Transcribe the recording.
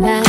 la